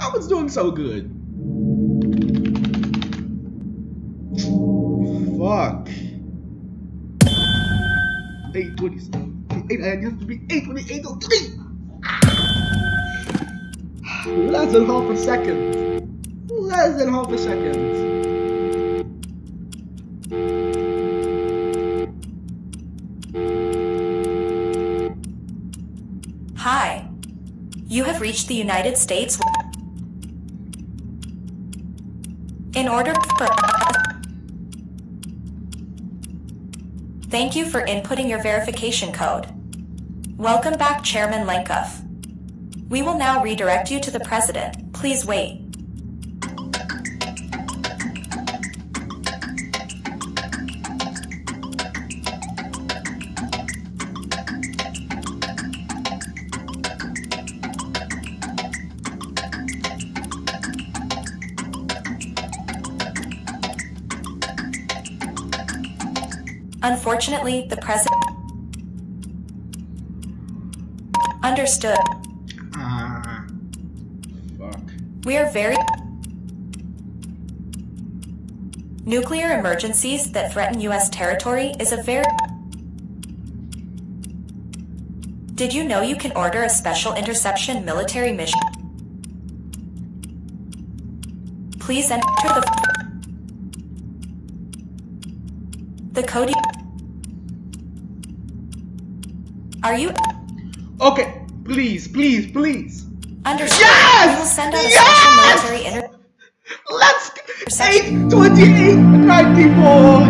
No one's doing so good. Fuck. 827. Eight, I have to be 828. Less than half a second. Less than half a second. Hi. You have reached the United States. In order for Thank you for inputting your verification code. Welcome back, Chairman Lenkoff. We will now redirect you to the President. Please wait. Unfortunately, the President understood. Ah. Fuck. We are very Nuclear emergencies that threaten U.S. territory is a very Did you know you can order a special interception military mission? Please enter the the code. Are you Okay, please, please, please. understood? Yes! We will send out a Yes! special military inter- Let's 828 94